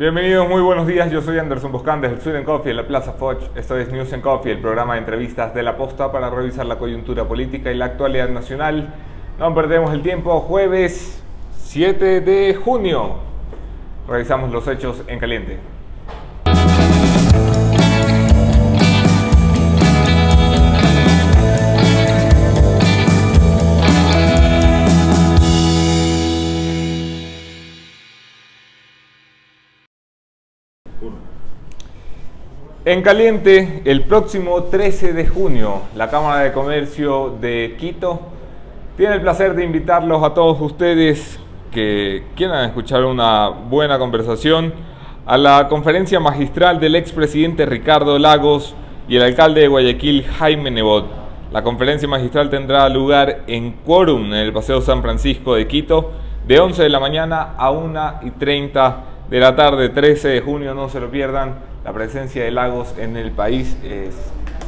Bienvenidos, muy buenos días. Yo soy Anderson Boscan desde el Sweden Coffee en la Plaza Foch. Esto es News and Coffee, el programa de entrevistas de la posta para revisar la coyuntura política y la actualidad nacional. No perdemos el tiempo, jueves 7 de junio. Revisamos los hechos en caliente. En caliente, el próximo 13 de junio, la Cámara de Comercio de Quito tiene el placer de invitarlos a todos ustedes que quieran escuchar una buena conversación a la conferencia magistral del expresidente Ricardo Lagos y el alcalde de Guayaquil, Jaime Nebot. La conferencia magistral tendrá lugar en Quórum, en el Paseo San Francisco de Quito, de 11 de la mañana a 1 y 30 de la tarde, 13 de junio, no se lo pierdan la presencia de Lagos en el país es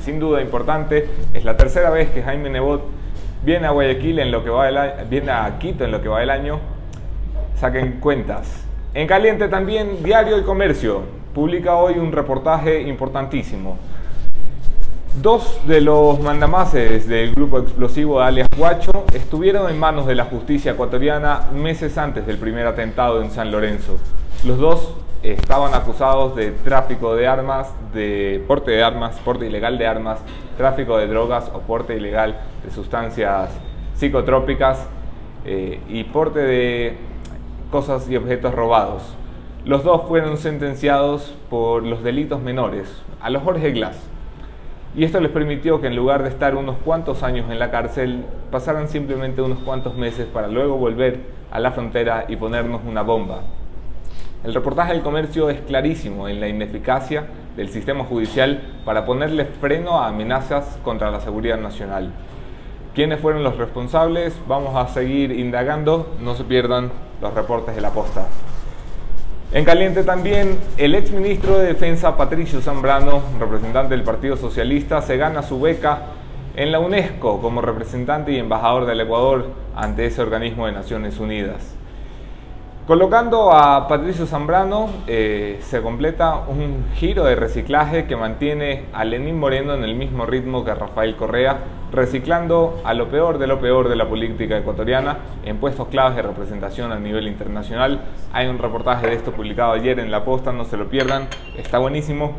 sin duda importante. Es la tercera vez que Jaime Nebot viene a Guayaquil en lo que va el viene a Quito en lo que va del año. Saquen cuentas. En caliente también Diario El Comercio publica hoy un reportaje importantísimo. Dos de los mandamases del grupo explosivo de alias Guacho estuvieron en manos de la justicia ecuatoriana meses antes del primer atentado en San Lorenzo. Los dos estaban acusados de tráfico de armas, de porte de armas, porte ilegal de armas, tráfico de drogas o porte ilegal de sustancias psicotrópicas eh, y porte de cosas y objetos robados. Los dos fueron sentenciados por los delitos menores, a los Jorge Glass. Y esto les permitió que en lugar de estar unos cuantos años en la cárcel, pasaran simplemente unos cuantos meses para luego volver a la frontera y ponernos una bomba el reportaje del comercio es clarísimo en la ineficacia del sistema judicial para ponerle freno a amenazas contra la seguridad nacional. ¿Quiénes fueron los responsables? Vamos a seguir indagando, no se pierdan los reportes de la posta. En caliente también, el exministro de Defensa Patricio Zambrano, representante del Partido Socialista, se gana su beca en la UNESCO como representante y embajador del Ecuador ante ese organismo de Naciones Unidas. Colocando a Patricio Zambrano, eh, se completa un giro de reciclaje que mantiene a Lenín Moreno en el mismo ritmo que Rafael Correa, reciclando a lo peor de lo peor de la política ecuatoriana en puestos claves de representación a nivel internacional. Hay un reportaje de esto publicado ayer en La Posta, no se lo pierdan, está buenísimo.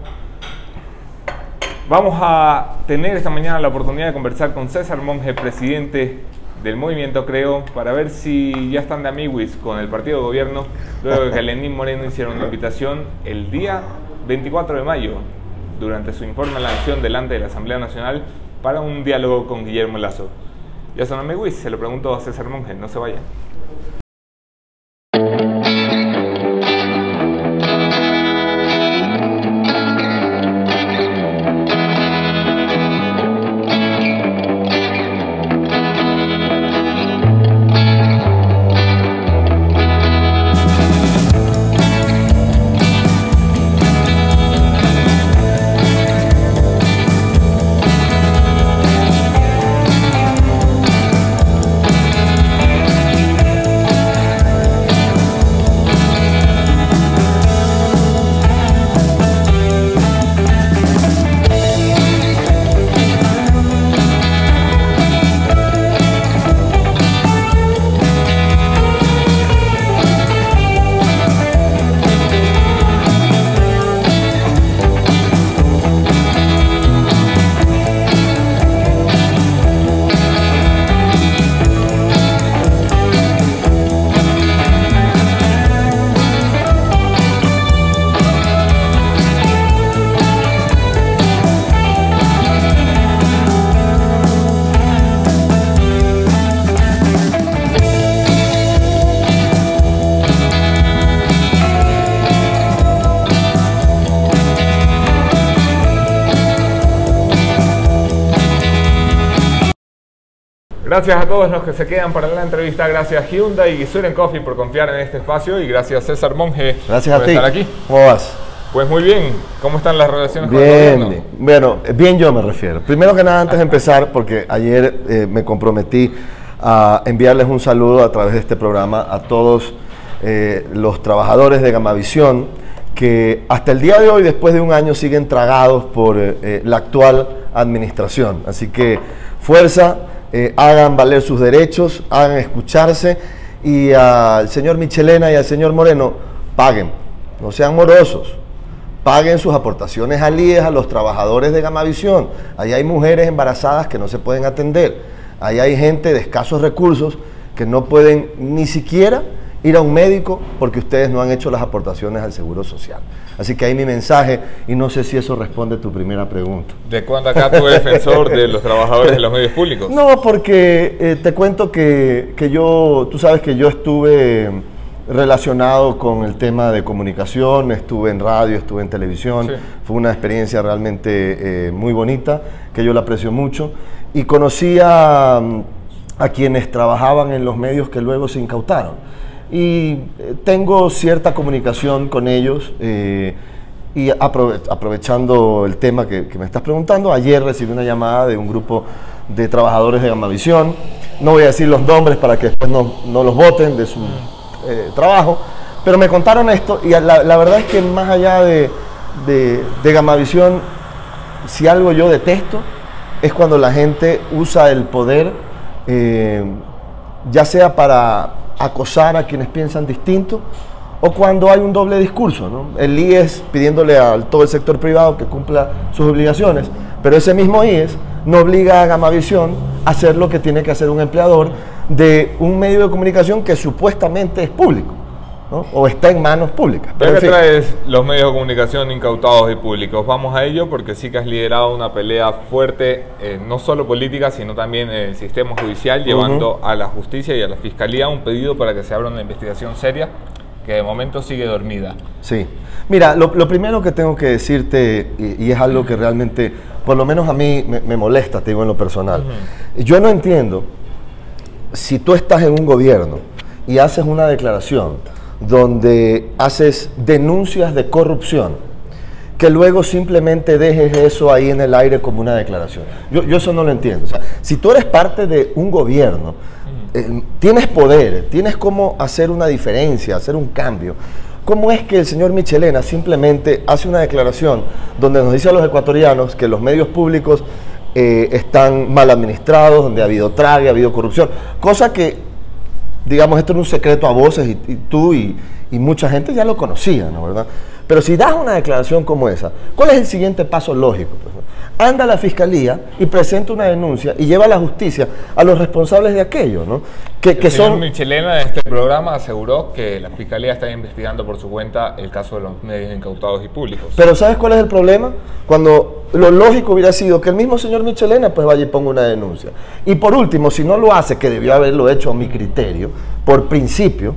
Vamos a tener esta mañana la oportunidad de conversar con César Monge, presidente del movimiento, creo, para ver si ya están de amiguis con el partido de gobierno, luego que Lenín Moreno hicieron una invitación el día 24 de mayo, durante su informe a la Nación delante de la Asamblea Nacional, para un diálogo con Guillermo Lazo. ¿Ya son amiguis? Se lo pregunto a César Monge, no se vayan. Gracias a todos los que se quedan para la entrevista. Gracias Hyundai y Suren Coffee por confiar en este espacio y gracias César Monge gracias por a ti. estar aquí. ¿Cómo vas? Pues muy bien. ¿Cómo están las relaciones bien, con el gobierno? Bueno, bien yo me refiero. Primero que nada, antes de empezar, porque ayer eh, me comprometí a enviarles un saludo a través de este programa a todos eh, los trabajadores de Gamavisión que hasta el día de hoy, después de un año, siguen tragados por eh, la actual administración. Así que fuerza, eh, hagan valer sus derechos, hagan escucharse y al señor Michelena y al señor Moreno paguen, no sean morosos. Paguen sus aportaciones al IES a los trabajadores de Gamavisión. Ahí hay mujeres embarazadas que no se pueden atender. Ahí hay gente de escasos recursos que no pueden ni siquiera ir a un médico porque ustedes no han hecho las aportaciones al Seguro Social. Así que ahí mi mensaje y no sé si eso responde a tu primera pregunta. ¿De cuándo acá tú eres defensor de los trabajadores de los medios públicos? No, porque eh, te cuento que, que, yo, tú sabes que yo estuve relacionado con el tema de comunicación, estuve en radio, estuve en televisión, fue una experiencia realmente eh, muy bonita, que yo la aprecio mucho, y conocí a, a quienes trabajaban en los medios que luego se incautaron y eh, tengo cierta comunicación con ellos. Eh, y aprovechando el tema que, me estás preguntando, ayer recibí una llamada de un grupo de trabajadores de Gamavisión. No voy a decir los nombres para que después no, no los voten de su eh, trabajo, pero me contaron esto y la, verdad es que más allá de, de, de Gamavisión, si algo yo detesto es cuando la gente usa el poder, ya sea para acosar a quienes piensan distinto o cuando hay un doble discurso. El IES pidiéndole a todo el sector privado que cumpla sus obligaciones, pero ese mismo IES no obliga a Gamavisión a hacer lo que tiene que hacer un empleador de un medio de comunicación que supuestamente es público o está en manos públicas. Pero ¿Qué traes los medios de comunicación incautados y públicos? Vamos a ello porque sí que has liderado una pelea fuerte, eh, no solo política, sino también en el sistema judicial, llevando a la justicia y a la fiscalía un pedido para que se abra una investigación seria que de momento sigue dormida. Sí. Mira, lo, primero que tengo que decirte, y, es algo que realmente, por lo menos a mí me, molesta, te digo en lo personal, yo no entiendo si tú estás en un gobierno y haces una declaración donde haces denuncias de corrupción, que luego simplemente dejes eso ahí en el aire como una declaración. Yo, eso no lo entiendo. si tú eres parte de un gobierno, eh, tienes poder, tienes cómo hacer una diferencia, hacer un cambio. ¿Cómo es que el señor Michelena simplemente hace una declaración donde nos dice a los ecuatorianos que los medios públicos eh, están mal administrados, donde ha habido trague, ha habido corrupción? Cosa que digamos, esto era un secreto a voces y, tú y, mucha gente ya lo conocía, ¿no? ¿verdad? Pero si das una declaración como esa, ¿cuál es el siguiente paso lógico? Anda a la fiscalía y presenta una denuncia y lleva a la justicia a los responsables de aquello, ¿no? Que, que son... Michelena de este programa aseguró que la fiscalía está investigando por su cuenta el caso de los medios incautados y públicos. Pero ¿sabes cuál es el problema? Cuando lo lógico hubiera sido que el mismo señor Michelena pues vaya y ponga una denuncia. Y por último, si no lo hace, que debió haberlo hecho a mi criterio, por principio,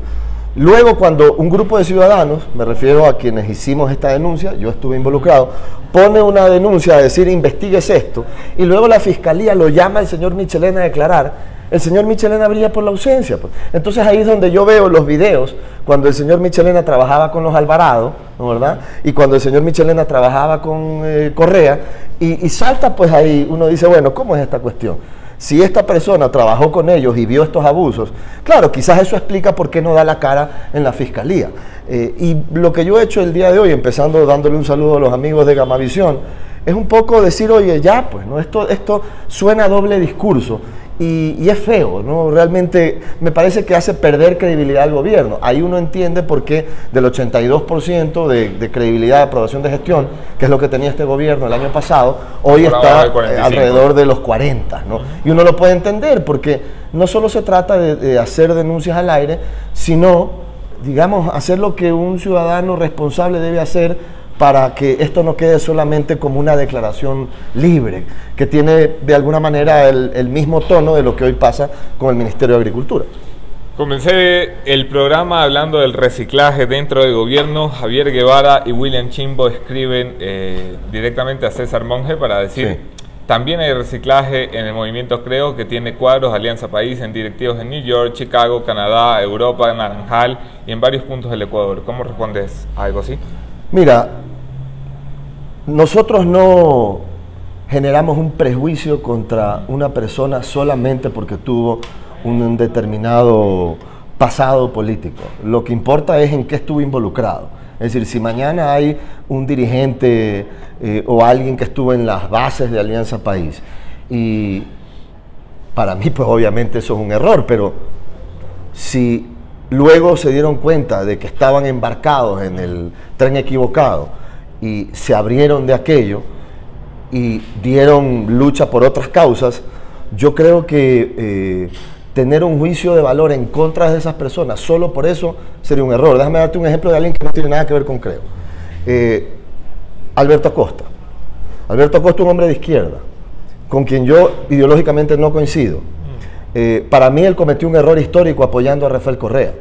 Luego, cuando un grupo de ciudadanos, me refiero a quienes hicimos esta denuncia, yo estuve involucrado, pone una denuncia a decir investigues esto, y luego la fiscalía lo llama al señor Michelena a declarar, el señor Michelena brilla por la ausencia. Pues. Entonces ahí es donde yo veo los videos, cuando el señor Michelena trabajaba con los Alvarado, ¿no verdad? Y cuando el señor Michelena trabajaba con eh, Correa, y, y salta pues ahí, uno dice, bueno, ¿cómo es esta cuestión? Si esta persona trabajó con ellos y vio estos abusos, claro, quizás eso explica por qué no da la cara en la fiscalía. Eh, y lo que yo he hecho el día de hoy, empezando dándole un saludo a los amigos de Gamavisión, es un poco decir, oye, ya, pues, ¿no? esto, esto suena a doble discurso y, es feo, ¿no? Realmente me parece que hace perder credibilidad al gobierno. Ahí uno entiende por qué del 82% de, de, credibilidad de aprobación de gestión, que es lo que tenía este gobierno el año pasado, hoy está alrededor de los 40, ¿no? Y uno lo puede entender porque no solo se trata de, de hacer denuncias al aire, sino, digamos, hacer lo que un ciudadano responsable debe hacer para que esto no quede solamente como una declaración libre, que tiene de alguna manera el, mismo tono de lo que hoy pasa con el Ministerio de Agricultura. Comencé el programa hablando del reciclaje dentro del gobierno. Javier Guevara y William Chimbo escriben eh, directamente a César Monge para decir, también hay reciclaje en el movimiento Creo, que tiene cuadros Alianza País en directivos en New York, Chicago, Canadá, Europa, Naranjal y en varios puntos del Ecuador. ¿Cómo respondes a algo así? Mira, nosotros no generamos un prejuicio contra una persona solamente porque tuvo un determinado pasado político. Lo que importa es en qué estuvo involucrado. Es decir, si mañana hay un dirigente eh, o alguien que estuvo en las bases de Alianza País, y para mí pues obviamente eso es un error, pero si luego se dieron cuenta de que estaban embarcados en el tren equivocado y se abrieron de aquello y dieron lucha por otras causas, yo creo que eh, tener un juicio de valor en contra de esas personas, solo por eso sería un error. Déjame darte un ejemplo de alguien que no tiene nada que ver con Creo. Eh, Alberto Acosta. Alberto Acosta es un hombre de izquierda, con quien yo ideológicamente no coincido. Eh, para mí él cometió un error histórico apoyando a Rafael Correa.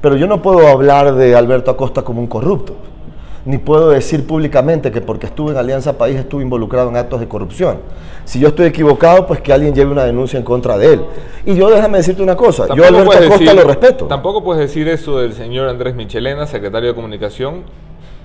Pero yo no puedo hablar de Alberto Acosta como un corrupto ni puedo decir públicamente que porque estuve en Alianza País estuve involucrado en actos de corrupción. Si yo estoy equivocado, pues que alguien lleve una denuncia en contra de él. Y yo déjame decirte una cosa, yo a Alberto Acosta lo respeto. Tampoco puedes decir eso del señor Andrés Michelena, secretario de Comunicación,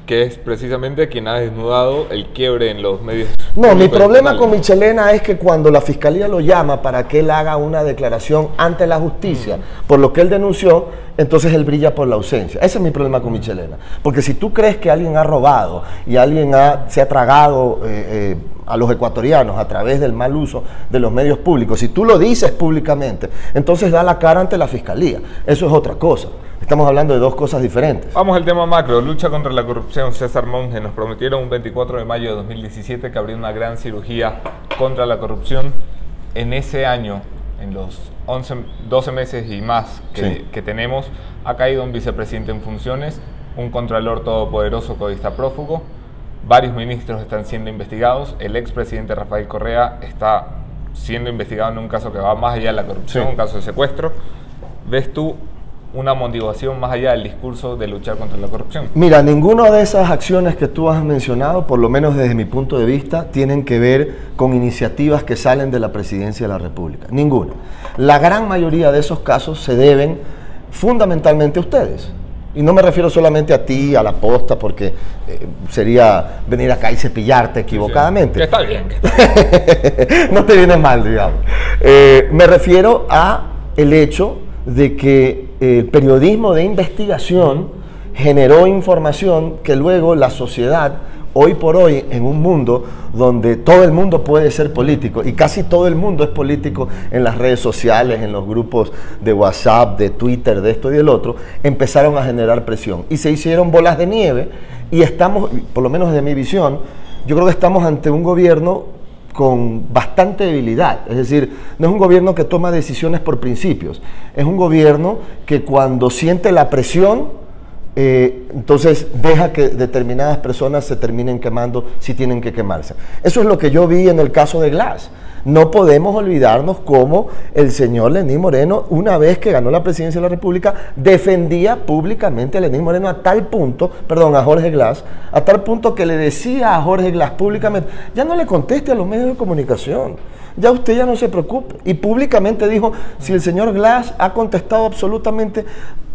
que es precisamente quien ha desnudado el quiebre en los medios. No, mi problema con Michelena es que cuando la fiscalía lo llama para que él haga una declaración ante la justicia por lo que él denunció, entonces él brilla por la ausencia. Ese es mi problema con Michelena. Porque si tú crees que alguien ha robado y alguien se ha tragado eh, eh, a los ecuatorianos a través del mal uso de los medios públicos, si tú lo dices públicamente, entonces da la cara ante la fiscalía. Eso es otra cosa. Estamos hablando de dos cosas diferentes. Vamos al tema macro, lucha contra la corrupción. César Monge nos prometieron un 24 de mayo de 2017 que habría una gran cirugía contra la corrupción. En ese año, en los 11, 12 meses y más que, tenemos, ha caído un vicepresidente en funciones, un contralor todopoderoso codista prófugo, varios ministros están siendo investigados, el expresidente Rafael Correa está siendo investigado en un caso que va más allá de la corrupción, un caso de secuestro. ¿Ves tú una motivación más allá del discurso de luchar contra la corrupción? Mira, ninguna de esas acciones que tú has mencionado, por lo menos desde mi punto de vista, tienen que ver con iniciativas que salen de la presidencia de la República. Ninguna. La gran mayoría de esos casos se deben fundamentalmente a ustedes. Y no me refiero solamente a ti, a la posta, porque eh, sería venir acá y cepillarte equivocadamente. Que está bien. no te viene mal, digamos. Eh, me refiero a el hecho de que el periodismo de investigación generó información que luego la sociedad, hoy por hoy, en un mundo donde todo el mundo puede ser político y casi todo el mundo es político en las redes sociales, en los grupos de WhatsApp, de Twitter, de esto y del otro, empezaron a generar presión y se hicieron bolas de nieve y estamos, por lo menos desde mi visión, yo creo que estamos ante un gobierno con bastante debilidad. Es decir, no es un gobierno que toma decisiones por principios, es un gobierno que cuando siente la presión, eh, entonces deja que determinadas personas se terminen quemando si tienen que quemarse. Eso es lo que yo vi en el caso de Glass. No podemos olvidarnos cómo el señor Lenín Moreno, una vez que ganó la presidencia de la República, defendía públicamente a Lenín Moreno a tal punto, perdón, a Jorge Glass, a tal punto que le decía a Jorge Glass públicamente, ya no le conteste a los medios de comunicación, ya usted ya no se preocupe. Y públicamente dijo, si el señor Glass ha contestado absolutamente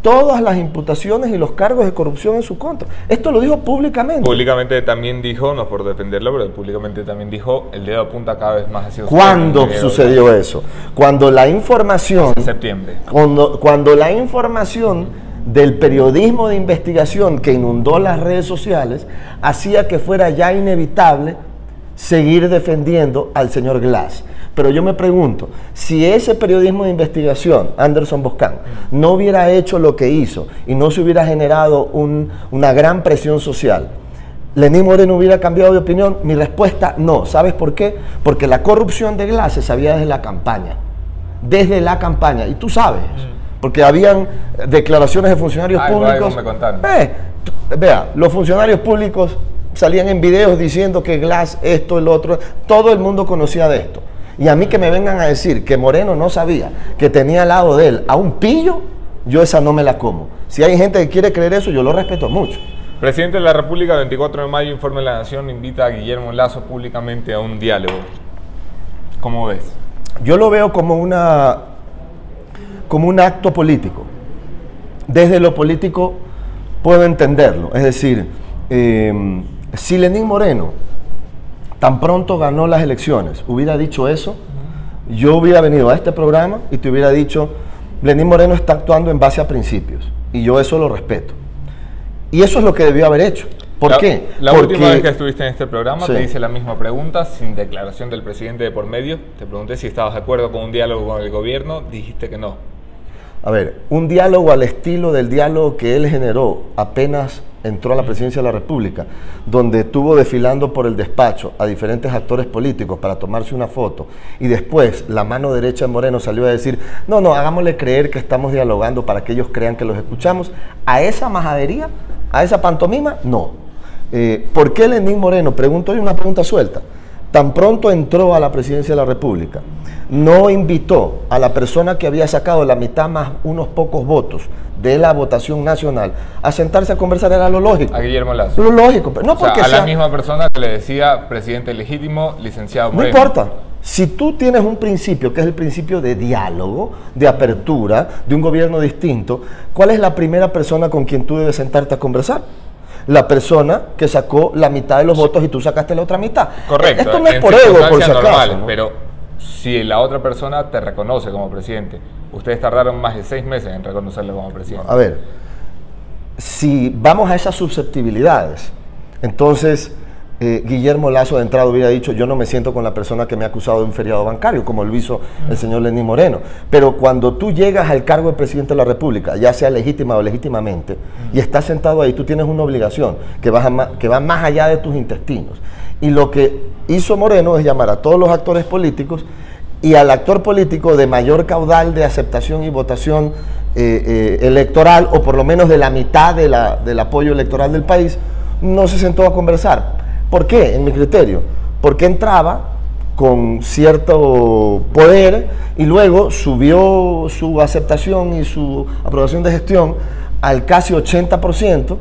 todas las imputaciones y los cargos de corrupción en su contra. Esto lo dijo públicamente. Públicamente también dijo, no por defenderlo, pero públicamente también dijo, el dedo apunta cada vez más hacia ¿Cuándo sucedió eso? Cuando la información... En septiembre. Cuando, cuando la información del periodismo de investigación que inundó las redes sociales hacía que fuera ya inevitable seguir defendiendo al señor Glass. Pero yo me pregunto, si ese periodismo de investigación, Anderson Boscan, no hubiera hecho lo que hizo y no se hubiera generado una gran presión social, ¿Lenín Moreno hubiera cambiado de opinión? Mi respuesta, no. ¿Sabes por qué? Porque la corrupción de Glass se sabía desde la campaña. Desde la campaña. Y tú sabes. Mm. Porque habían declaraciones de funcionarios públicos. Eh, vea, los funcionarios públicos salían en videos diciendo que Glass, esto, el otro. Todo el mundo conocía de esto. Y a mí que me vengan a decir que Moreno no sabía que tenía al lado de él a un pillo, yo esa no me la como. Si hay gente que quiere creer eso, yo lo respeto mucho. Presidente de la República, 24 de mayo, informe de la Nación, invita a Guillermo Lazo públicamente a un diálogo. ¿Cómo ves? Yo lo veo como, una, como un acto político. Desde lo político puedo entenderlo. Es decir, eh, si Lenín Moreno tan pronto ganó las elecciones, hubiera dicho eso, yo hubiera venido a este programa y te hubiera dicho, Lenín Moreno está actuando en base a principios y yo eso lo respeto. Y eso es lo que debió haber hecho. ¿Por la, qué? La Porque- última vez que estuviste en este programa Sí. te hice la misma pregunta sin declaración del presidente de por medio. Te pregunté si estabas de acuerdo con un diálogo con el gobierno. Dijiste que no. A ver, un diálogo al estilo del diálogo que él generó apenas entró a la presidencia de la República, donde estuvo desfilando por el despacho a diferentes actores políticos para tomarse una foto y después la mano derecha de Moreno salió a decir, no, no, hagámosle creer que estamos dialogando para que ellos crean que los escuchamos. A esa majadería, a esa pantomima, no. Eh, ¿Por qué Lenín Moreno? Pregunto hoy una pregunta suelta. Tan pronto entró a la presidencia de la República, no invitó a la persona que había sacado la mitad más unos pocos votos de la votación nacional a sentarse a conversar, era lo lógico. A Guillermo Lazo. Lo lógico, pero no o sea, porque a la misma persona que le decía presidente legítimo, licenciado No importa. Si tú tienes un principio, que es el principio de diálogo, de apertura, de un gobierno distinto, ¿cuál es la primera persona con quien tú debes sentarte a conversar? La persona que sacó la mitad de los votos y tú sacaste la otra mitad. Correcto. Esto no es en por ego, por si. Pero si la otra persona te reconoce como presidente, ustedes tardaron más de seis meses en reconocerlo como presidente. A ver, si vamos a esas susceptibilidades, entonces eh, Guillermo Lazo de entrada hubiera dicho, yo no me siento con la persona que me ha acusado de un feriado bancario, como lo hizo el señor Lenín Moreno. Pero cuando tú llegas al cargo de presidente de la República, ya sea legítima o legítimamente, y estás sentado ahí, tú tienes una obligación que, que va más allá de tus intestinos. Y lo que hizo Moreno es llamar a todos los actores políticos y al actor político de mayor caudal de aceptación y votación eh, eh, electoral, o por lo menos de la mitad de la- del apoyo electoral del país, no se sentó a conversar. ¿Por qué? En mi criterio. Porque entraba con cierto poder y luego subió su aceptación y su aprobación de gestión al casi 80%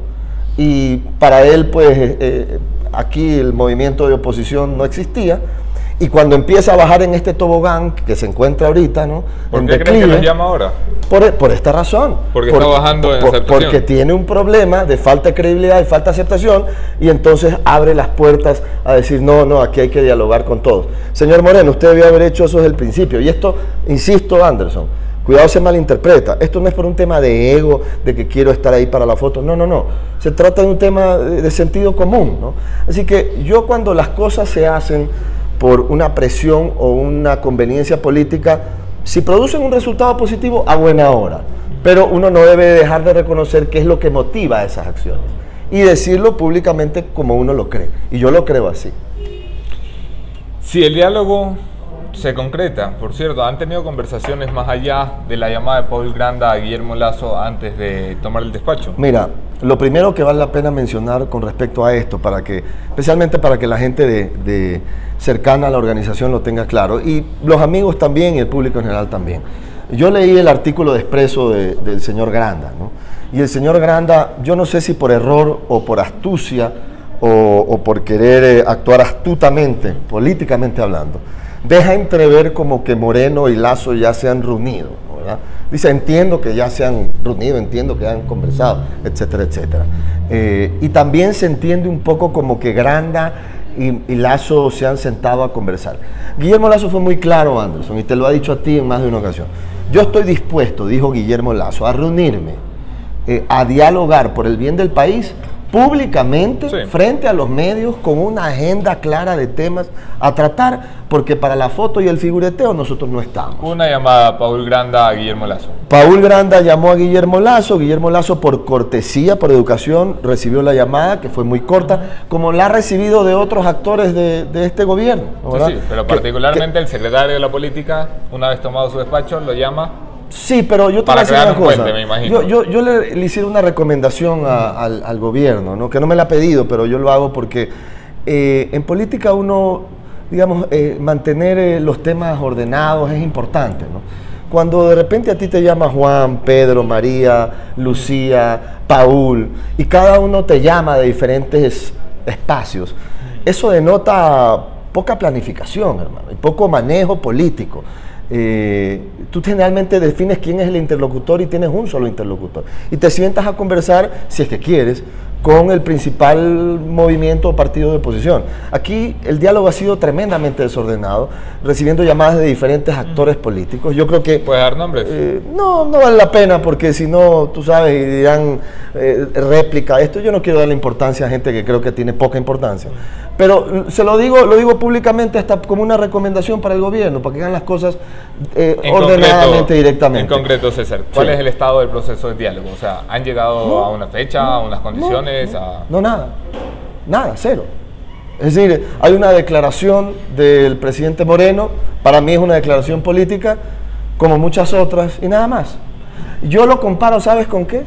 y para él pues eh, eh, aquí el movimiento de oposición no existía y cuando empieza a bajar en este tobogán que se encuentra ahorita, ¿no? ¿Por en qué crees que llama ahora? por, por esta razón. Porque está bajando en aceptación. Porque tiene un problema de falta de credibilidad y falta de aceptación y entonces abre las puertas a decir, no, no, aquí hay que dialogar con todos. Señor Moreno, usted debió haber hecho eso desde el principio. Y esto, insisto, Anderson, cuidado se malinterpreta. Esto no es por un tema de ego, de que quiero estar ahí para la foto. No, no, no. Se trata de un tema de sentido común. ¿no? Así que yo cuando las cosas se hacen por una presión o una conveniencia política, si producen un resultado positivo, a buena hora. Pero uno no debe dejar de reconocer qué es lo que motiva esas acciones y decirlo públicamente como uno lo cree. Y yo lo creo así. Si el diálogo se concreta, por cierto, han tenido conversaciones más allá de la llamada de Paul Granda a Guillermo Lazo antes de tomar el despacho. Mira, lo primero que vale la pena mencionar con respecto a esto, para que, especialmente para que la gente de, cercana a la organización lo tenga claro, y los amigos también y el público en general también. Yo leí el artículo de expreso de- del señor Granda, ¿no? Y el señor Granda, yo no sé si por error o por astucia o, por querer eh, actuar astutamente, políticamente hablando, deja entrever como que Moreno y Lazo ya se han reunido. ¿verdad? Dice, entiendo que ya se han reunido, entiendo que han conversado, etcétera, etcétera. Eh, y también se entiende un poco como que Granda y, y Lazo se han sentado a conversar. Guillermo Lazo fue muy claro, Anderson, y te lo ha dicho a ti en más de una ocasión. Yo estoy dispuesto, dijo Guillermo Lazo, a reunirme, eh, a dialogar por el bien del país públicamente Sí. frente a los medios con una agenda clara de temas a tratar, porque para la foto y el figureteo nosotros no estamos. Una llamada Paul Granda a Guillermo Lazo. Paul Granda llamó a Guillermo Lazo, Guillermo Lazo por cortesía, por educación, recibió la llamada, que fue muy corta, como la ha recibido de otros actores de, de este gobierno. ¿no, Sí, pero Que- particularmente el secretario de la política, una vez tomado su despacho, lo llama. Sí, pero yo te Para voy a decir una un cosa. puente, me imagino. Yo, yo, yo le, le hiciera una recomendación a- al, al gobierno, ¿no? que no me la ha pedido, pero yo lo hago porque eh, en política uno, digamos, eh, mantener eh, los temas ordenados es importante. ¿no? Cuando de repente a ti te llama Juan, Pedro, María, Lucía, Paul, y cada uno te llama de diferentes espacios, eso denota poca planificación, hermano, y poco manejo político. Eh, tú generalmente defines quién es el interlocutor y tienes un solo interlocutor. Y te sientas a conversar, si es que quieres, con el principal movimiento o partido de oposición. Aquí el diálogo ha sido tremendamente desordenado, recibiendo llamadas de diferentes actores políticos. Yo creo que... ¿Puede dar nombres? Eh, no, no vale la pena porque si no, tú sabes, y dirán eh, réplica. Esto yo no quiero darle importancia a gente que creo que tiene poca importancia. Pero se lo digo, lo digo públicamente hasta como una recomendación para el gobierno, para que hagan las cosas eh, ordenadamente, directamente. En concreto, César, ¿cuál es el estado del proceso de diálogo? O sea, ¿han llegado a una fecha, a unas condiciones? No, nada, nada, cero. Es decir, hay una declaración del presidente Moreno, para mí es una declaración política, como muchas otras, y nada más. Yo lo comparo, ¿sabes con qué?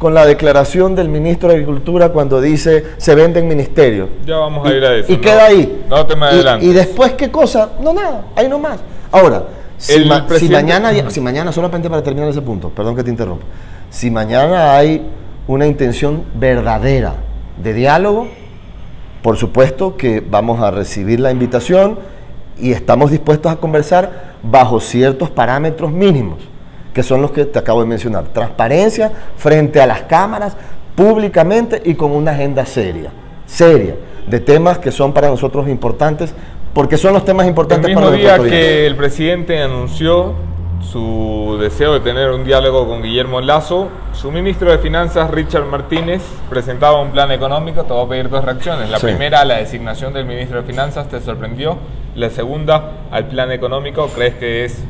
con la declaración del ministro de Agricultura cuando dice se venden ministerios. Ya vamos a ir a eso. Y queda ahí. No te me adelantes. Y, después, ¿qué cosa? No, nada, ahí nomás. Ahora, si, mañana, si mañana, solamente para terminar ese punto, perdón que te interrumpa, si mañana hay una intención verdadera de diálogo, por supuesto que vamos a recibir la invitación y estamos dispuestos a conversar bajo ciertos parámetros mínimos que son los que te acabo de mencionar. Transparencia frente a las cámaras, públicamente y con una agenda seria, seria, de temas que son para nosotros importantes, porque son los temas importantes el mismo día que el presidente anunció su deseo de tener un diálogo con Guillermo Lazo, su ministro de Finanzas, Richard Martínez, presentaba un plan económico. Te voy a pedir dos reacciones. La primera, la designación del ministro de Finanzas, ¿te sorprendió? La segunda, al plan económico, ¿crees que es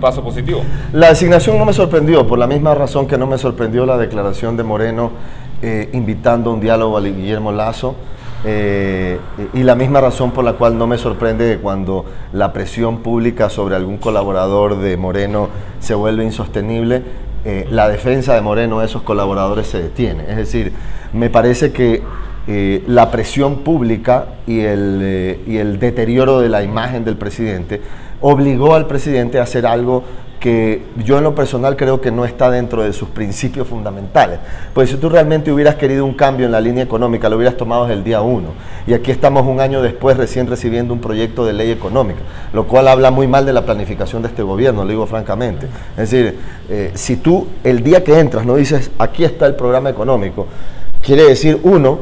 paso positivo. La designación no me sorprendió, por la misma razón que no me sorprendió la declaración de Moreno eh, invitando a un diálogo a Guillermo Lazo. Eh, y la misma razón por la cual no me sorprende que cuando la presión pública sobre algún colaborador de Moreno se vuelve insostenible, eh, la defensa de Moreno de esos colaboradores se detiene. Es decir, me parece que la presión pública y el, y el deterioro de la imagen del presidente obligó al presidente a hacer algo que yo en lo personal creo que no está dentro de sus principios fundamentales. Pues si tú realmente hubieras querido un cambio en la línea económica, lo hubieras tomado desde el día uno. Y aquí estamos un año después recién recibiendo un proyecto de ley económica, lo cual habla muy mal de la planificación de este gobierno, lo digo francamente. Es decir, eh, si tú el día que entras no dices, aquí está el programa económico, quiere decir uno,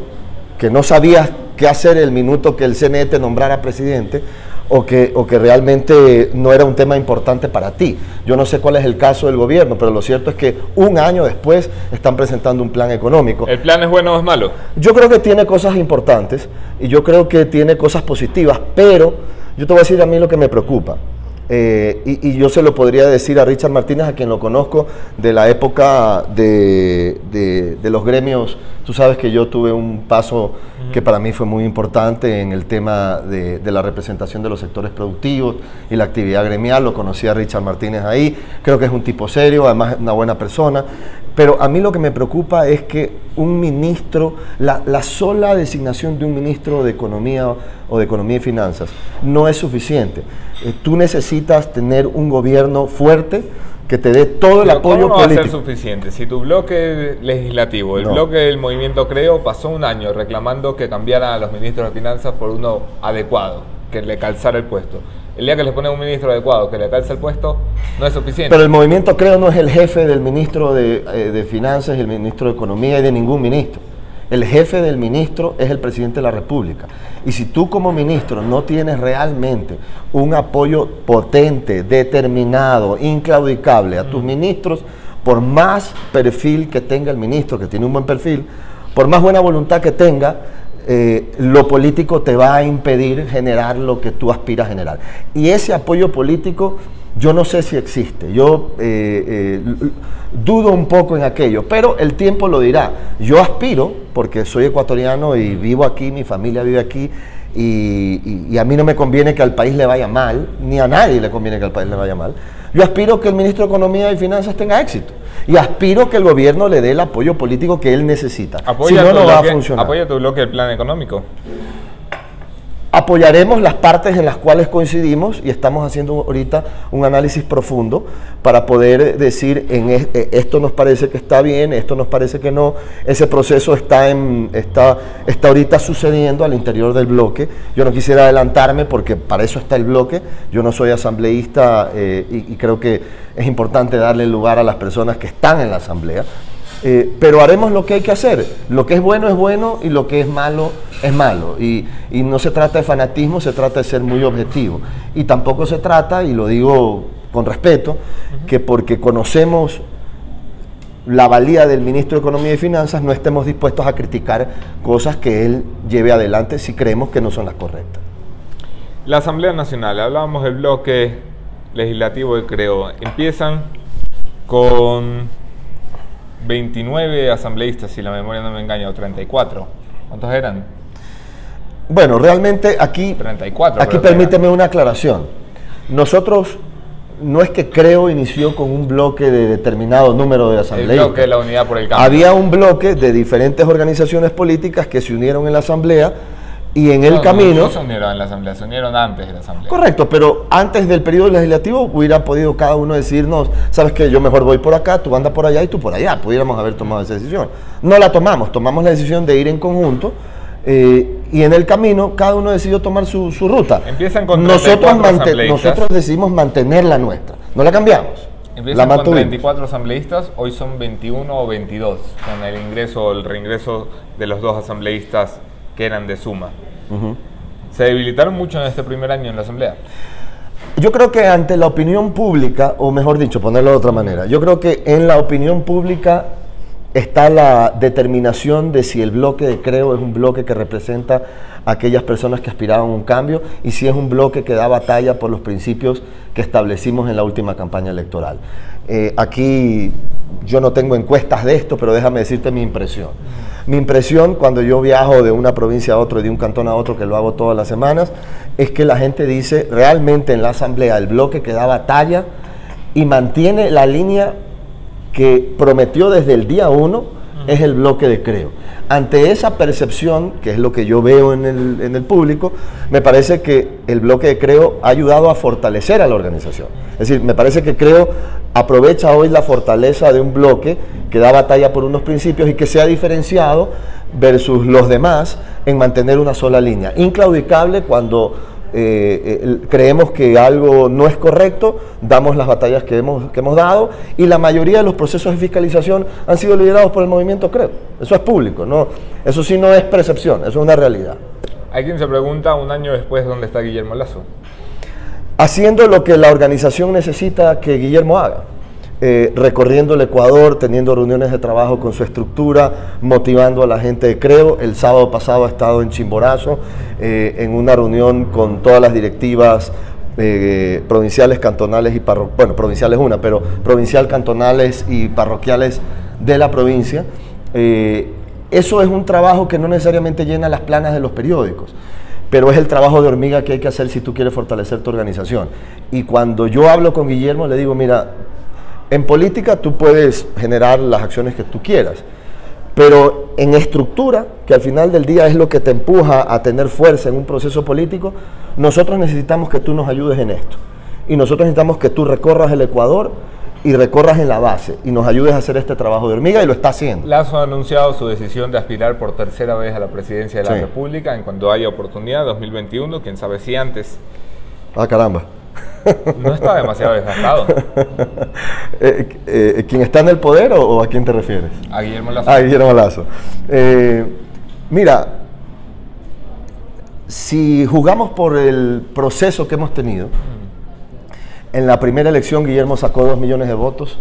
que no sabías qué hacer el minuto que el CNE te nombrara presidente, o que, o que realmente no era un tema importante para ti. Yo no sé cuál es el caso del gobierno, pero lo cierto es que un año después están presentando un plan económico. ¿El plan es bueno o es malo? Yo creo que tiene cosas importantes y yo creo que tiene cosas positivas, pero yo te voy a decir a mí lo que me preocupa. Eh, y, yo se lo podría decir a Richard Martínez, a quien lo conozco de la época de, de, los gremios. Tú sabes que yo tuve un paso que para mí fue muy importante en el tema de, la representación de los sectores productivos y la actividad gremial. Lo conocí a Richard Martínez ahí. Creo que es un tipo serio, además una buena persona. Pero a mí lo que me preocupa es que un ministro, la, la, sola designación de un ministro de Economía o de Economía y Finanzas no es suficiente. Eh, tú necesitas tener un gobierno fuerte que te dé todo el apoyo ¿cómo no político. va a ser suficiente? Si tu bloque legislativo, el bloque del movimiento Creo, pasó un año reclamando que cambiaran a los ministros de Finanzas por uno adecuado, que le calzara el puesto el día que le pone un ministro adecuado que le calza el puesto, no es suficiente. Pero el movimiento creo no es el jefe del ministro de, eh, de Finanzas el ministro de Economía y de ningún ministro. El jefe del ministro es el presidente de la República. Y si tú como ministro no tienes realmente un apoyo potente, determinado, inclaudicable a tus ministros, por más perfil que tenga el ministro, que tiene un buen perfil, por más buena voluntad que tenga, eh, lo político te va a impedir generar lo que tú aspiras a generar. Y ese apoyo político yo no sé si existe, yo eh, eh, dudo un poco en aquello, pero el tiempo lo dirá. Yo aspiro, porque soy ecuatoriano y vivo aquí, mi familia vive aquí, y, y, a mí no me conviene que al país le vaya mal, ni a nadie le conviene que al país le vaya mal. Yo aspiro que el ministro de Economía y Finanzas tenga éxito y aspiro que el gobierno le dé el apoyo político que él necesita. Apoya si no, no va a funcionar. ¿Apoya tu bloque el plan económico? Apoyaremos las partes en las cuales coincidimos y estamos haciendo ahorita un análisis profundo para poder decir en e, esto nos parece que está bien, esto nos parece que no. Ese proceso está, en, está, está ahorita sucediendo al interior del bloque. Yo no quisiera adelantarme porque para eso está el bloque. Yo no soy asambleísta eh, y creo que es importante darle lugar a las personas que están en la asamblea. Eh, pero haremos lo que hay que hacer. Lo que es bueno es bueno y lo que es malo es malo. Y, y no se trata de fanatismo, se trata de ser muy objetivo. Y tampoco se trata, y lo digo con respeto, que porque conocemos la valía del ministro de Economía y Finanzas no estemos dispuestos a criticar cosas que él lleve adelante si creemos que no son las correctas. La Asamblea Nacional, hablábamos del bloque legislativo que creó, empiezan con 29 asambleístas, si la memoria no me engaña, o 34. ¿Cuántos eran? Bueno, realmente aquí, 34, aquí permíteme una aclaración. Nosotros no es que Creo inició con un bloque de determinado número de asambleístas. El bloque de la Unidad por el Cambio. Había un bloque de diferentes organizaciones políticas que se unieron en la asamblea y en el camino... No, se unieron en la asamblea, se unieron antes de la asamblea. Correcto, pero antes del periodo legislativo hubiera podido cada uno decirnos, sabes que yo mejor voy por acá, tú andas por allá y tú por allá. Pudiéramos haber tomado esa decisión. No la tomamos, tomamos la decisión de ir en conjunto. Eh, y en el camino cada uno decidió tomar su, ruta. Empiezan con nosotros, nosotros decidimos mantener la nuestra, no la cambiamos. Empiezan con 34 asambleístas, hoy son 21 o 22, con el ingreso, el reingreso de los dos asambleístas que eran de suma. ¿Se debilitaron mucho en este primer año en la asamblea? Yo creo que ante la opinión pública, o mejor dicho, ponerlo de otra manera, yo creo que en la opinión pública está la determinación de si el bloque de Creo es un bloque que representa a aquellas personas que aspiraban a un cambio y si es un bloque que da batalla por los principios que establecimos en la última campaña electoral. Eh, aquí yo no tengo encuestas de esto, pero déjame decirte mi impresión. Mi impresión cuando yo viajo de una provincia a otra de un cantón a otro, que lo hago todas las semanas, es que la gente dice realmente en la asamblea el bloque que da batalla y mantiene la línea que prometió desde el día uno es el bloque de Creo. Ante esa percepción, que es lo que yo veo en el, en el, público, me parece que el bloque de Creo ha ayudado a fortalecer a la organización. Es decir, me parece que Creo aprovecha hoy la fortaleza de un bloque que da batalla por unos principios y que se ha diferenciado versus los demás en mantener una sola línea. Inclaudicable cuando eh, eh, creemos que algo no es correcto, damos las batallas que hemos, que hemos dado y la mayoría de los procesos de fiscalización han sido liderados por el movimiento Creo. Eso es público, no, eso sí no es percepción, eso es una realidad. Hay quien se pregunta un año después dónde está Guillermo Lazo. Haciendo lo que la organización necesita que Guillermo haga. Eh, recorriendo el Ecuador, teniendo reuniones de trabajo con su estructura, motivando a la gente de Creo. El sábado pasado ha estado en Chimborazo, eh, en una reunión con todas las directivas eh, provinciales, cantonales y parroquiales, bueno, provinciales una, pero provincial, cantonales y parroquiales de la provincia. eso es un trabajo que no necesariamente llena las planas de los periódicos pero es el trabajo de hormiga que hay que hacer si tú quieres fortalecer tu organización. Y cuando yo hablo con Guillermo, le digo, mira, en política tú puedes generar las acciones que tú quieras, pero en estructura, que al final del día es lo que te empuja a tener fuerza en un proceso político, nosotros necesitamos que tú nos ayudes en esto. Y nosotros necesitamos que tú recorras el Ecuador y recorras en la base y nos ayudes a hacer este trabajo de hormiga y lo está haciendo. Lazo ha anunciado su decisión de aspirar por tercera vez a la presidencia de la República en cuanto haya oportunidad, 2021, quién sabe si antes. Ah, caramba. No está demasiado desgastado. Eh, eh, ¿Quién está en el poder o, a quién te refieres? A Guillermo Lazo. A Guillermo Lazo. Eh, mira, si jugamos por el proceso que hemos tenido, en la primera elección Guillermo sacó 2 millones de votos,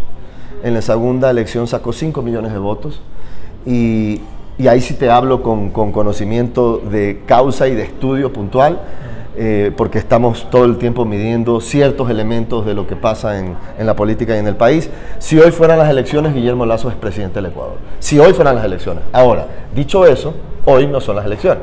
en la segunda elección sacó 5 millones de votos y, ahí sí te hablo con, con, conocimiento de causa y de estudio puntual. Eh, porque estamos todo el tiempo midiendo ciertos elementos de lo que pasa en, en, la política y en el país. Si hoy fueran las elecciones, Guillermo Lazo es presidente del Ecuador. Si hoy fueran las elecciones. Ahora, dicho eso, hoy no son las elecciones.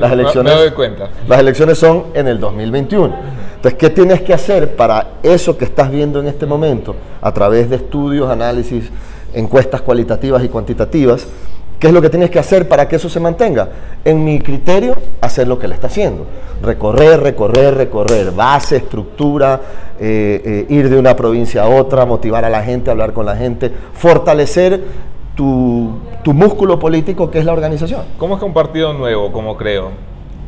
Las elecciones, me doy cuenta. Las elecciones son en el 2021. Entonces, ¿qué tienes que hacer para eso que estás viendo en este momento, a través de estudios, análisis, encuestas cualitativas y cuantitativas? ¿Qué es lo que tienes que hacer para que eso se mantenga? En mi criterio, hacer lo que le está haciendo. Recorrer, recorrer, recorrer. Base, estructura, eh, eh, ir de una provincia a otra, motivar a la gente, hablar con la gente, fortalecer tu, músculo político que es la organización. ¿Cómo es que un partido nuevo, como creo,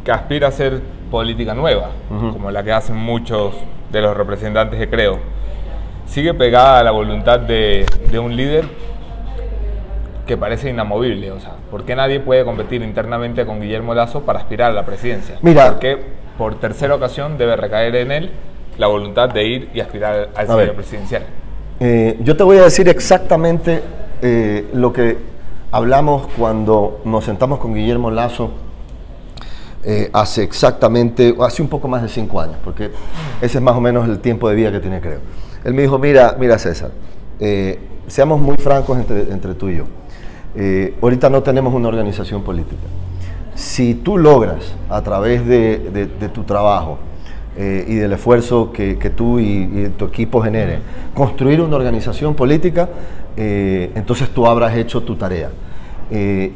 que aspira a ser política nueva, como la que hacen muchos de los representantes de Creo, sigue pegada a la voluntad de, de un líder que parece inamovible. O sea, ¿por qué nadie puede competir internamente con Guillermo Lazo para aspirar a la presidencia? Mira, porque por tercera ocasión debe recaer en él la voluntad de ir y aspirar al sitio presidencial. Eh, yo te voy a decir exactamente eh, lo que hablamos cuando nos sentamos con Guillermo Lazo eh, hace exactamente, hace un poco más de cinco años, porque ese es más o menos el tiempo de vida que tiene, creo. Él me dijo, mira, mira César, seamos muy francos entre, tú y yo. Ahorita no tenemos una organización política. Si tú logras, a través de tu trabajo, eh, y del esfuerzo que, tú y, tu equipo genere, construir una organización política, eh, entonces tú habrás hecho tu tarea. Eh,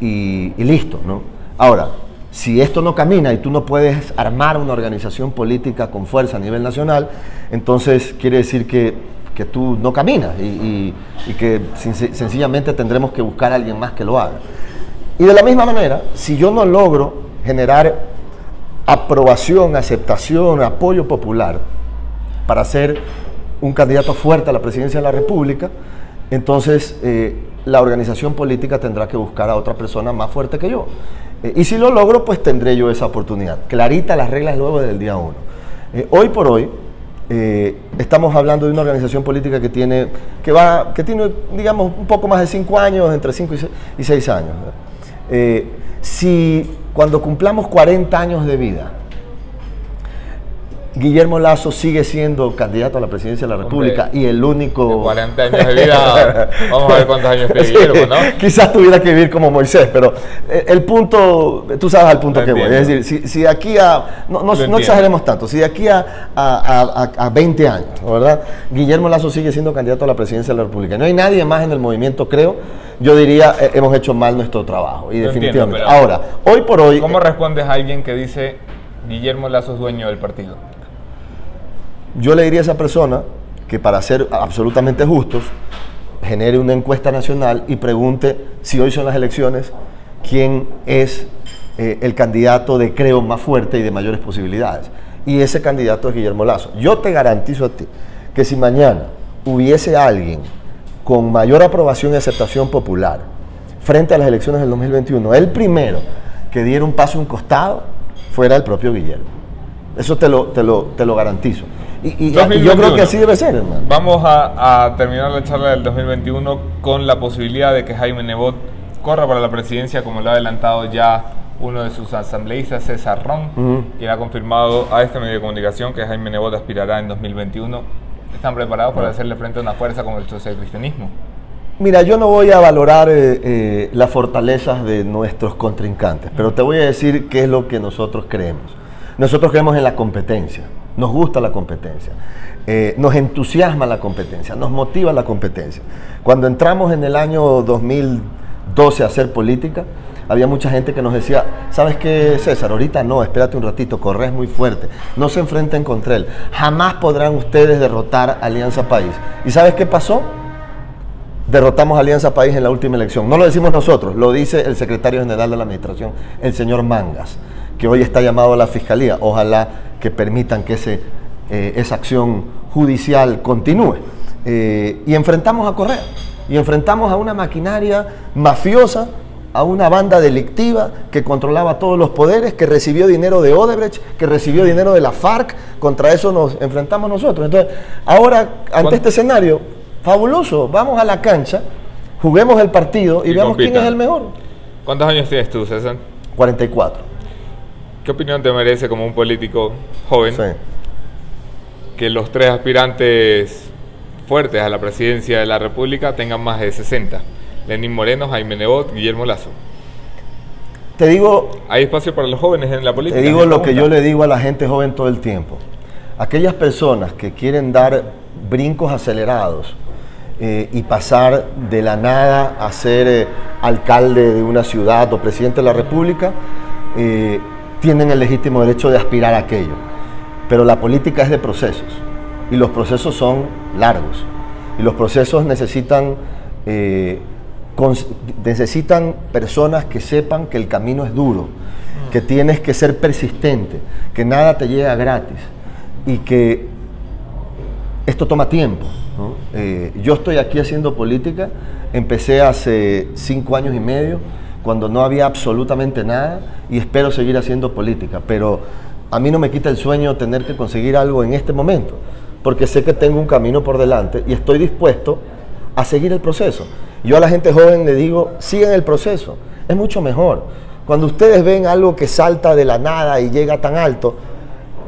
y, listo, ¿no? Ahora, si esto no camina y tú no puedes armar una organización política con fuerza a nivel nacional, entonces quiere decir que, que tú no caminas y, que sencillamente tendremos que buscar a alguien más que lo haga. Y de la misma manera, si yo no logro generar aprobación, aceptación, apoyo popular para ser un candidato fuerte a la presidencia de la República, entonces eh, la organización política tendrá que buscar a otra persona más fuerte que yo. Eh, y si lo logro, pues tendré yo esa oportunidad. Clarita las reglas luego del día uno. Eh, hoy por hoy, estamos hablando de una organización política que tiene, que va, que tiene, digamos, un poco más de cinco años, entre cinco y seis, años. si cuando cumplamos 40 años de vida, Guillermo Lazo sigue siendo candidato a la presidencia de la República y el único... 40 años de vida, vamos a ver cuántos años tiene Guillermo, ¿no? Quizás tuviera que vivir como Moisés, pero eh, el punto, tú sabes al punto que voy. Es decir, si, de aquí a... No, exageremos tanto, si de aquí a, a, 20 años, ¿verdad? Guillermo Lazo sigue siendo candidato a la presidencia de la República. No hay nadie más en el movimiento, creo. Yo diría, eh, hemos hecho mal nuestro trabajo. Y definitivamente. Ahora, hoy por hoy... ¿Cómo respondes a alguien que dice Guillermo Lazo es dueño del partido? Yo le diría a esa persona que para ser absolutamente justos, genere una encuesta nacional y pregunte si hoy son las elecciones, quién es eh, el candidato de creo más fuerte y de mayores posibilidades. Y ese candidato es Guillermo Lazo. Yo te garantizo a ti que si mañana hubiese alguien con mayor aprobación y aceptación popular frente a las elecciones del 2021, el primero que diera un paso a un costado fuera el propio Guillermo. Eso te lo, te lo, te lo garantizo. Y, yo creo que así debe ser, hermano. Vamos a, terminar la charla del 2021 con la posibilidad de que Jaime Nebot corra para la presidencia, como lo ha adelantado ya uno de sus asambleístas, César Ron, quien ha confirmado a este medio de comunicación que Jaime Nebot aspirará en 2021. ¿Están preparados para hacerle frente a una fuerza como el socialcristianismo? Mira, yo no voy a valorar eh, eh, las fortalezas de nuestros contrincantes, pero te voy a decir qué es lo que nosotros creemos. Nosotros creemos en la competencia. Nos gusta la competencia, eh, nos entusiasma la competencia, nos motiva la competencia. Cuando entramos en el año 2012 a hacer política, había mucha gente que nos decía, ¿sabes qué, César? Ahorita no, espérate un ratito, corres muy fuerte, no se enfrenten contra él, jamás podrán ustedes derrotar Alianza País. ¿Y sabes qué pasó? Derrotamos Alianza País en la última elección. No lo decimos nosotros, lo dice el secretario general de la Administración, el señor Mangas, que hoy está llamado a la Fiscalía. Ojalá que permitan que ese, eh, esa acción judicial continúe. Eh, y enfrentamos a Correa, y enfrentamos a una maquinaria mafiosa, a una banda delictiva que controlaba todos los poderes, que recibió dinero de Odebrecht, que recibió dinero de la FARC, contra eso nos enfrentamos nosotros. Entonces, ahora, ante este escenario, fabuloso, vamos a la cancha, juguemos el partido y, veamos quién es el mejor. ¿Cuántos años tienes tú, César? 44. ¿Qué opinión te merece como un político joven que los tres aspirantes fuertes a la presidencia de la República tengan más de 60? Lenín Moreno, Jaime Nebot, Guillermo Lazo. Te digo... ¿Hay espacio para los jóvenes en la política? Te digo lo que yo le digo a la gente joven todo el tiempo. Aquellas personas que quieren dar brincos acelerados eh, y pasar de la nada a ser eh, alcalde de una ciudad o presidente de la República, eh, tienen el legítimo derecho de aspirar a aquello. Pero la política es de procesos y los procesos son largos y los procesos necesitan, eh, necesitan personas que sepan que el camino es duro, mm. que tienes que ser persistente, que nada te llega gratis y que esto toma tiempo. Eh, yo estoy aquí haciendo política, empecé hace cinco años y medio, cuando no había absolutamente nada, y espero seguir haciendo política, pero a mí no me quita el sueño tener que conseguir algo en este momento, porque sé que tengo un camino por delante y estoy dispuesto a seguir el proceso. Yo a la gente joven le digo, sigan el proceso, es mucho mejor. Cuando ustedes ven algo que salta de la nada y llega tan alto,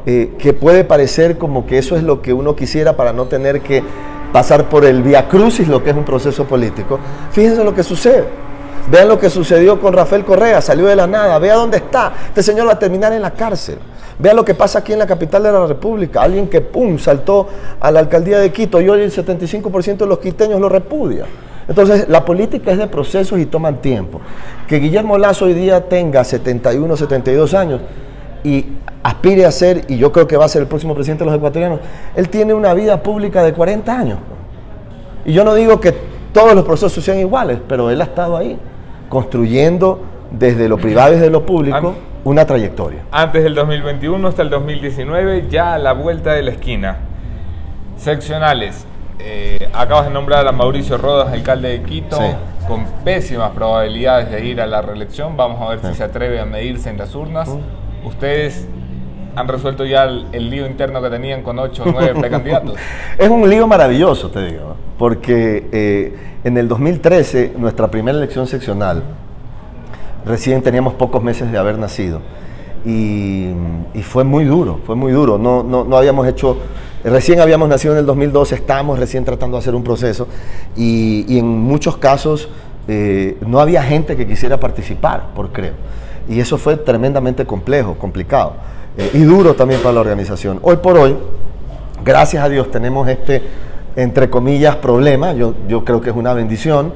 eh, que puede parecer como que eso es lo que uno quisiera para no tener que pasar por el via crucis, lo que es un proceso político, fíjense lo que sucede. Vean lo que sucedió con Rafael Correa, salió de la nada, vea dónde está. Este señor va a terminar en la cárcel. Vea lo que pasa aquí en la capital de la República. Alguien que, pum, saltó a la alcaldía de Quito y hoy el 75% de los quiteños lo repudia. Entonces, la política es de procesos y toman tiempo. Que Guillermo Lazo hoy día tenga 71, 72 años y aspire a ser, y yo creo que va a ser el próximo presidente de los ecuatorianos, él tiene una vida pública de 40 años. Y yo no digo que todos los procesos sean iguales, pero él ha estado ahí, construyendo desde lo privado y desde lo público una trayectoria. Antes del 2021 hasta el 2019, ya a la vuelta de la esquina. Seccionales. Eh, acabas de nombrar a Mauricio Rodas, alcalde de Quito, con pésimas probabilidades de ir a la reelección. Vamos a ver si se atreve a medirse en las urnas. Ustedes han resuelto ya el, lío interno que tenían con 8 o 9 precandidatos. es un lío maravilloso, te digo, porque eh, en el 2013, nuestra primera elección seccional, recién teníamos pocos meses de haber nacido. Y, fue muy duro, fue muy duro. No, no, no, habíamos hecho, recién habíamos nacido en el 2012, estábamos recién tratando de hacer un proceso y, en muchos casos eh, no había gente que quisiera participar, por creo. Y eso fue tremendamente complejo, complicado eh, y duro también para la organización. Hoy por hoy, gracias a Dios, tenemos este, entre comillas, problema. Yo, yo creo que es una bendición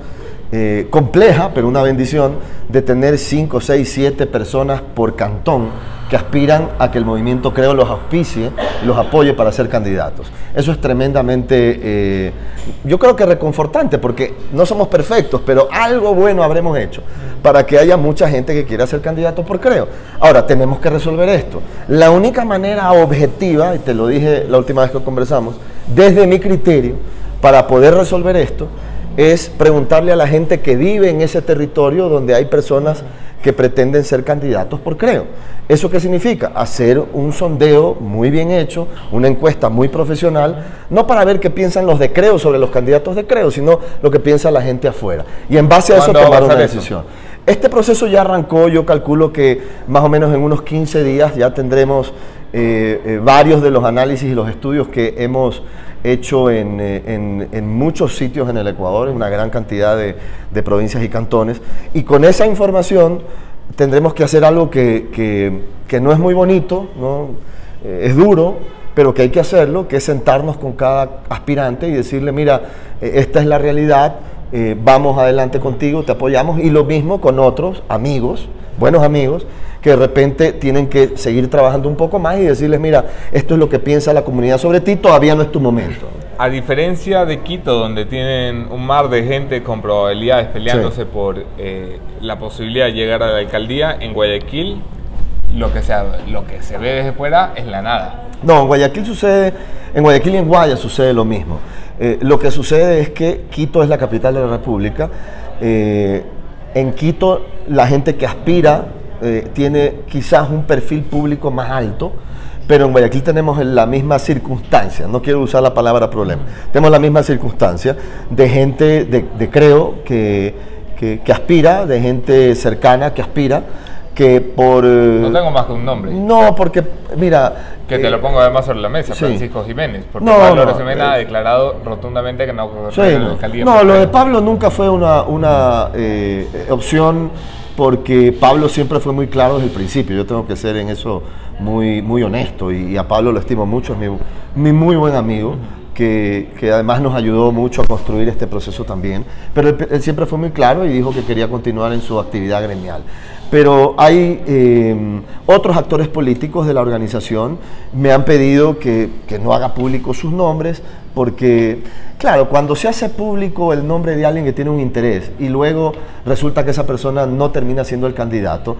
eh, compleja, pero una bendición, de tener 5, 6, 7 personas por cantón que aspiran a que el movimiento Creo los auspicie, los apoye para ser candidatos. Eso es tremendamente, eh, yo creo que reconfortante, porque no somos perfectos, pero algo bueno habremos hecho para que haya mucha gente que quiera ser candidato por Creo. Ahora, tenemos que resolver esto. La única manera objetiva, y te lo dije la última vez que conversamos, desde mi criterio, para poder resolver esto, es preguntarle a la gente que vive en ese territorio donde hay personas que pretenden ser candidatos por creo. ¿Eso qué significa? Hacer un sondeo muy bien hecho, una encuesta muy profesional, no para ver qué piensan los de creo sobre los candidatos de creo, sino lo que piensa la gente afuera. Y en base a eso tomar una decisión. Este proceso ya arrancó, yo calculo que más o menos en unos 15 días ya tendremos eh, eh, varios de los análisis y los estudios que hemos hecho eh, en, muchos sitios en el Ecuador, en una gran cantidad de, provincias y cantones. Y con esa información tendremos que hacer algo que, no es muy bonito, ¿no? Eh, es duro, pero que hay que hacerlo, que es sentarnos con cada aspirante y decirle, mira, eh, esta es la realidad, vamos adelante contigo, te apoyamos, y lo mismo con otros amigos, buenos amigos, que de repente tienen que seguir trabajando un poco más y decirles, mira, esto es lo que piensa la comunidad sobre ti, todavía no es tu momento. A diferencia de Quito, donde tienen un mar de gente con probabilidades peleándose por eh, la posibilidad de llegar a la alcaldía, en Guayaquil lo que, se, lo que se ve desde fuera es la nada. No, en Guayaquil sucede, en Guayaquil y en Guaya sucede lo mismo. Eh, lo que sucede es que Quito es la capital de la República. Eh, en Quito la gente que aspira eh, tiene quizás un perfil público más alto, pero en Guayaquil tenemos la misma circunstancia, no quiero usar la palabra problema, tenemos la misma circunstancia de gente, de, creo, que, que, aspira, de gente cercana que aspira, que por... Eh, no tengo más que un nombre. No, porque, mira... Que te lo pongo además sobre la mesa, Francisco Jiménez, porque Pablo no, ha declarado rotundamente que no... no, lo de Pablo nunca fue una, una opción porque Pablo siempre fue muy claro desde el principio. Yo tengo que ser en eso muy, muy honesto y, a Pablo lo estimo mucho, es mi, muy buen amigo. Que, además nos ayudó mucho a construir este proceso también. Pero él, siempre fue muy claro y dijo que quería continuar en su actividad gremial. Pero hay eh, otros actores políticos de la organización, me han pedido que, que no haga público sus nombres, porque, claro, cuando se hace público el nombre de alguien que tiene un interés y luego resulta que esa persona no termina siendo el candidato,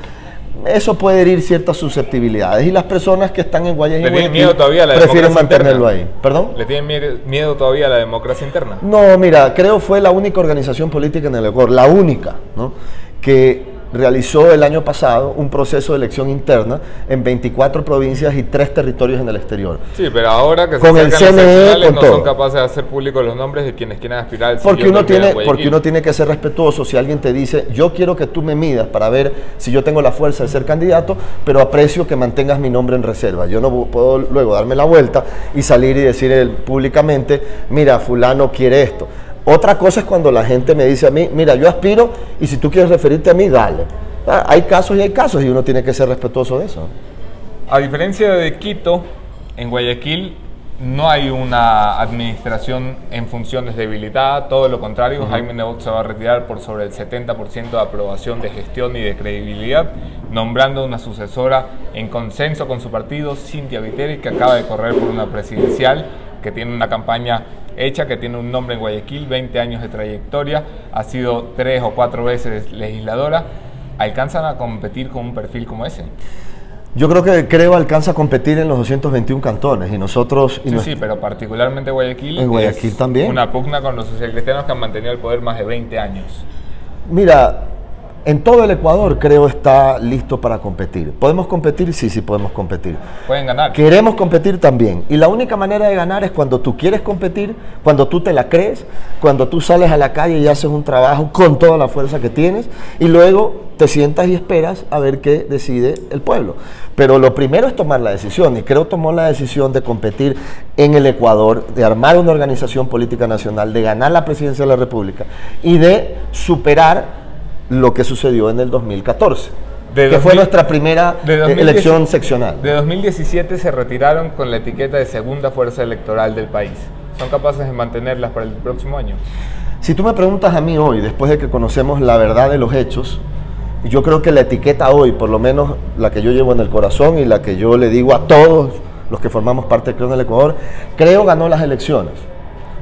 eso puede herir ciertas susceptibilidades y las personas que están en Guayaquil ¿Le tienen miedo todavía a la prefieren mantenerlo interna? ahí. ¿Perdón? ¿Le tienen mie- miedo todavía a la democracia interna? No, mira, creo fue la única organización política en el Ecuador, la única, ¿no? que realizó el año pasado un proceso de elección interna en 24 provincias y 3 territorios en el exterior. Sí, pero ahora que se Con el CNE, con no todo. son capaces de hacer públicos los nombres de quienes quieren aspirar al Porque uno, tiene, porque uno tiene que ser respetuoso. Si alguien te dice, yo quiero que tú me midas para ver si yo tengo la fuerza de ser candidato, pero aprecio que mantengas mi nombre en reserva. Yo no puedo luego darme la vuelta y salir y decir públicamente, mira, fulano quiere esto. Otra cosa es cuando la gente me dice a mí, mira, yo aspiro y si tú quieres referirte a mí, dale. Ah, Hay casos y hay casos y uno tiene que ser respetuoso de eso. A diferencia de Quito, en Guayaquil no hay una administración en funciones debilitada, todo lo contrario, Jaime Nebot se va a retirar por sobre el 70% de aprobación de gestión y de credibilidad, nombrando una sucesora en consenso con su partido, Cintia Viteri, que acaba de correr por una presidencial, que tiene una campaña hecha, que tiene un nombre en Guayaquil, 20 años de trayectoria, ha sido tres o cuatro veces legisladora. ¿Alcanzan a competir con un perfil como ese? Yo creo que Creo alcanza a competir en los 221 cantones y nosotros... y Sí, nos- sí, pero particularmente Guayaquil. En Guayaquil también. Una pugna con los socialcristianos que han mantenido el poder más de 20 años. Mira, en todo el Ecuador creo está listo para competir. ¿Podemos competir? Sí, sí podemos competir. Pueden ganar. Queremos competir también. Y la única manera de ganar es cuando tú quieres competir, cuando tú te la crees, cuando tú sales a la calle y haces un trabajo con toda la fuerza que tienes y luego te sientas y esperas a ver qué decide el pueblo. Pero lo primero es tomar la decisión y creo tomó la decisión de competir en el Ecuador, de armar una organización política nacional, de ganar la presidencia de la República y de superar lo que sucedió en el 2014, De que fue 2000 nuestra primera de 2010 elección seccional. De 2017 se retiraron con la etiqueta de segunda fuerza electoral del país. ¿Son capaces de mantenerlas para el próximo año? Si tú me preguntas a mí hoy, después de que conocemos la verdad de los hechos, yo creo que la etiqueta hoy, por lo menos la que yo llevo en el corazón y la que yo le digo a todos los que formamos parte de Creo en el Ecuador, creo ganó las elecciones.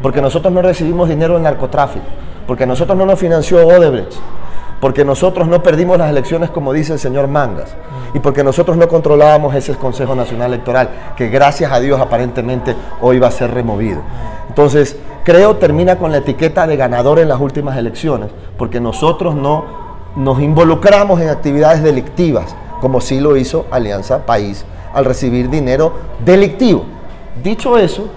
Porque nosotros no recibimos dinero del narcotráfico, porque nosotros no nos financió Odebrecht, porque nosotros no perdimos las elecciones como dice el señor Mangas, y porque nosotros no controlábamos ese Consejo Nacional Electoral, que gracias a Dios aparentemente hoy va a ser removido. Entonces, creo termina con la etiqueta de ganador en las últimas elecciones, porque nosotros no nos involucramos en actividades delictivas, como sí lo hizo Alianza País al recibir dinero delictivo. Dicho eso,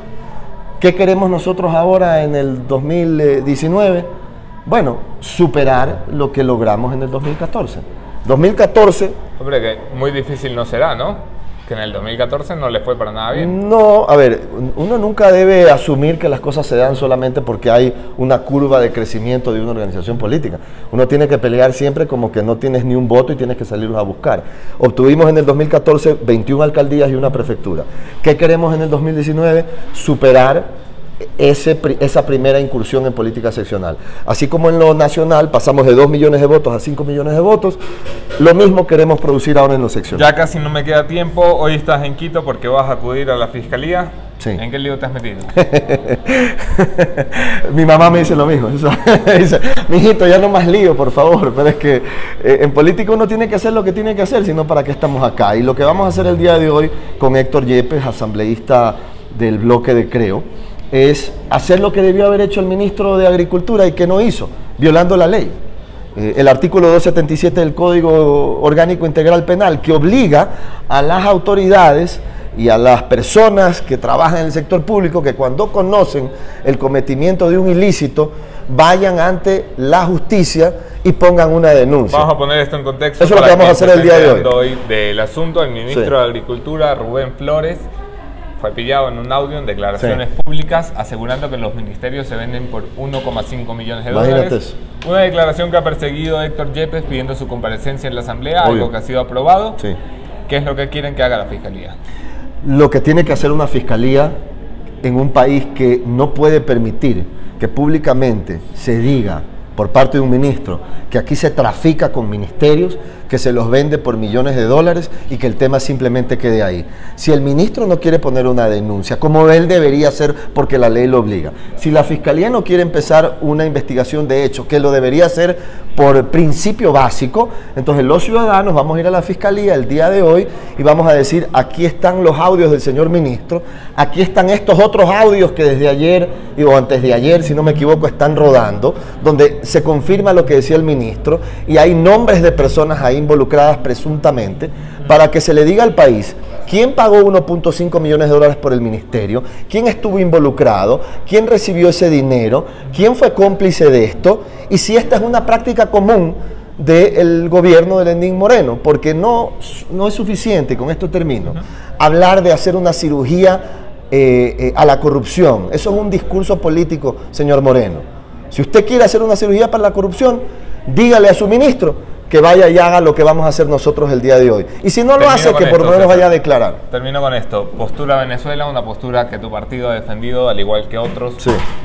¿qué queremos nosotros ahora en el 2019? Bueno, superar lo que logramos en el 2014. 2014 Hombre, que muy difícil no será, ¿no? Que en el 2014 no le fue para nada bien. No, a ver, uno nunca debe asumir que las cosas se dan solamente porque hay una curva de crecimiento de una organización política. Uno tiene que pelear siempre como que no tienes ni un voto y tienes que salirlos a buscar. Obtuvimos en el 2014 21 alcaldías y una prefectura. ¿Qué queremos en el 2019? Superar ese, esa primera incursión en política seccional. Así como en lo nacional pasamos de 2 millones de votos a 5 millones de votos, lo mismo queremos producir ahora en lo seccional. Ya casi no me queda tiempo. Hoy estás en Quito porque vas a acudir a la fiscalía. Sí. ¿En qué lío te has metido? Mi mamá me dice lo mismo. dice, mijito, ya no más lío, por favor. Pero es que eh, en política uno tiene que hacer lo que tiene que hacer, sino para qué estamos acá. Y lo que vamos a hacer el día de hoy con Héctor Yepes, asambleísta del bloque de Creo, es hacer lo que debió haber hecho el ministro de Agricultura y que no hizo, violando la ley. Eh, el artículo 277 del Código Orgánico Integral Penal, que obliga a las autoridades y a las personas que trabajan en el sector público que cuando conocen el cometimiento de un ilícito vayan ante la justicia y pongan una denuncia. Vamos a poner esto en contexto. Eso es lo que vamos a hacer el día de enterando del asunto. El ministro Sí. de Agricultura, Rubén Flores, fue pillado en un audio en declaraciones Sí. públicas asegurando que los ministerios se venden por 1,5 millones de Imagínate dólares. eso. Una declaración que ha perseguido Héctor Yepes pidiendo su comparecencia en la Asamblea, Obvio. algo que ha sido aprobado. Sí. ¿Qué es lo que quieren que haga la Fiscalía? lo que tiene que hacer una fiscalía en un país que no puede permitir que públicamente se diga por parte de un ministro que aquí se trafica con ministerios, que se los vende por millones de dólares y que el tema simplemente quede ahí. Si el ministro no quiere poner una denuncia, como él debería hacer porque la ley lo obliga, si la fiscalía no quiere empezar una investigación de hecho, que lo debería hacer por principio básico, entonces los ciudadanos vamos a ir a la fiscalía el día de hoy y vamos a decir, aquí están los audios del señor ministro, aquí están estos otros audios que desde ayer, o antes de ayer, si no me equivoco, están rodando, donde se confirma lo que decía el ministro y hay nombres de personas ahí involucradas presuntamente, para que se le diga al país quién pagó 1.5 millones de dólares por el ministerio, quién estuvo involucrado, quién recibió ese dinero, quién fue cómplice de esto y si esta es una práctica común del gobierno de Lenín Moreno, porque no, no es suficiente, con esto termino, hablar de hacer una cirugía eh, eh, a la corrupción. Eso es un discurso político, señor Moreno. Si usted quiere hacer una cirugía para la corrupción, dígale a su ministro que vaya y haga lo que vamos a hacer nosotros el día de hoy. Y si no lo hace, que por lo menos vaya a declarar. Termino con esto. Postura Venezuela, una postura que tu partido ha defendido, al igual que otros,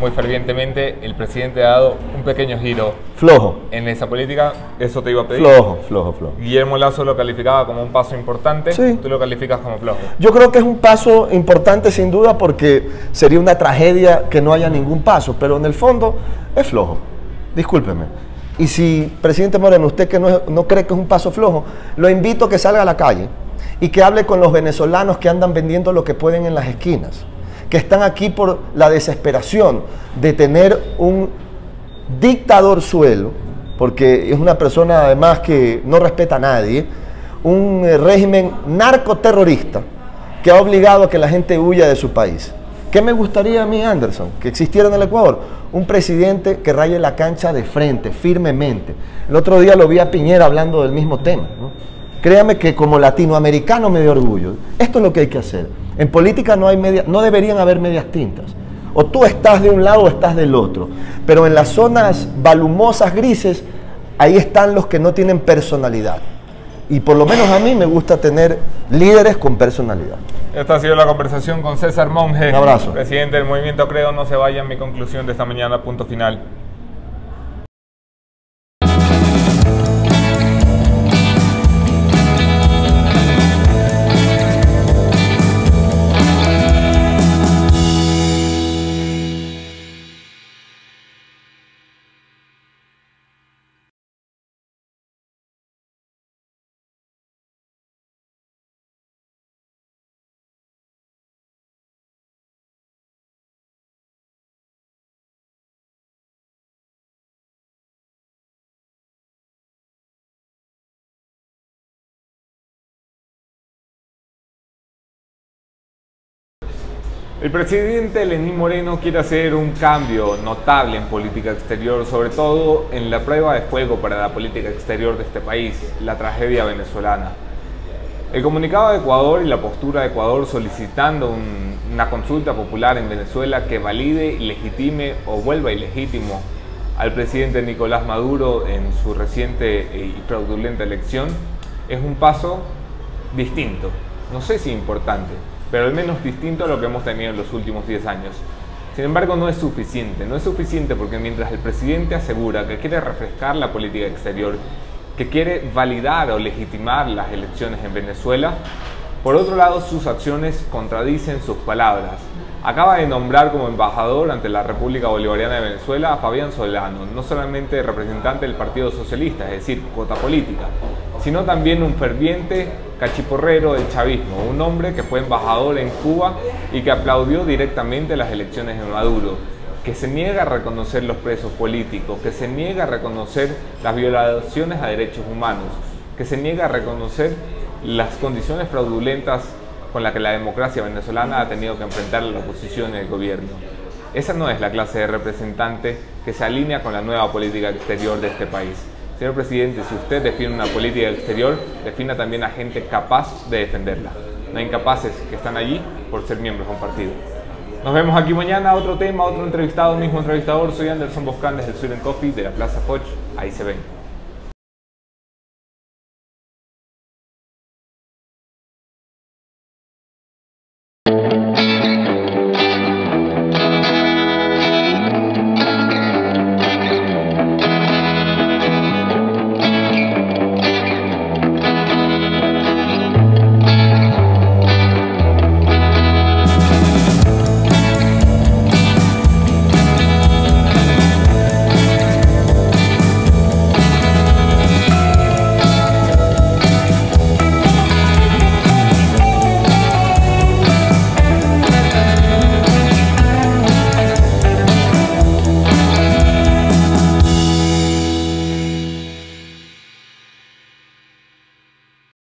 muy fervientemente. El presidente ha dado un pequeño giro. Flojo. En esa política, eso te iba a pedir. Flojo, flojo, flojo. Guillermo Lazo lo calificaba como un paso importante. Sí. Tú lo calificas como flojo. Yo creo que es un paso importante sin duda porque sería una tragedia que no haya ningún paso, pero en el fondo es flojo. Discúlpeme. Y si, presidente Moreno, usted que no, cree que es un paso flojo, lo invito a que salga a la calle y que hable con los venezolanos que andan vendiendo lo que pueden en las esquinas, que están aquí por la desesperación de tener un dictador suelo, porque es una persona además que no respeta a nadie, un régimen narcoterrorista que ha obligado a que la gente huya de su país. ¿Qué me gustaría a mí, Anderson? Que existiera en el Ecuador un presidente que raye la cancha de frente, firmemente. El otro día lo vi a Piñera hablando del mismo tema. Créame que como latinoamericano me dio orgullo. Esto es lo que hay que hacer. En política no, hay media, no deberían haber medias tintas. O tú estás de un lado o estás del otro. Pero en las zonas balumosas grises, ahí están los que no tienen personalidad. Y por lo menos a mí me gusta tener líderes con personalidad. Esta ha sido la conversación con César Monge. Un abrazo. Presidente del Movimiento Creo, no se vaya mi conclusión de esta mañana, punto final. El presidente Lenín Moreno quiere hacer un cambio notable en política exterior, sobre todo en la prueba de fuego para la política exterior de este país, la tragedia venezolana. El comunicado de Ecuador y la postura de Ecuador solicitando una consulta popular en Venezuela que valide, legitime o vuelva ilegítimo al presidente Nicolás Maduro en su reciente y fraudulenta elección es un paso distinto, no sé si importante, pero al menos distinto a lo que hemos tenido en los últimos 10 años. Sin embargo, no es suficiente. No es suficiente porque mientras el presidente asegura que quiere refrescar la política exterior, que quiere validar o legitimar las elecciones en Venezuela, por otro lado sus acciones contradicen sus palabras. Acaba de nombrar como embajador ante la República Bolivariana de Venezuela a Fabián Solano, no solamente representante del Partido Socialista, es decir, cuota política, sino también un ferviente cachiporrero del chavismo, un hombre que fue embajador en Cuba y que aplaudió directamente las elecciones de Maduro, que se niega a reconocer los presos políticos, que se niega a reconocer las violaciones a derechos humanos, que se niega a reconocer las condiciones fraudulentas con las que la democracia venezolana ha tenido que enfrentar la oposición y el gobierno. Esa no es la clase de representante que se alinea con la nueva política exterior de este país. Señor presidente, si usted define una política exterior, defina también a gente capaz de defenderla. No incapaces que están allí por ser miembros de un partido. Nos vemos aquí mañana, otro tema, otro entrevistado, mismo entrevistador. Soy Anderson Boscan desde el Sweden Coffee de la Plaza Foch. Ahí se ven.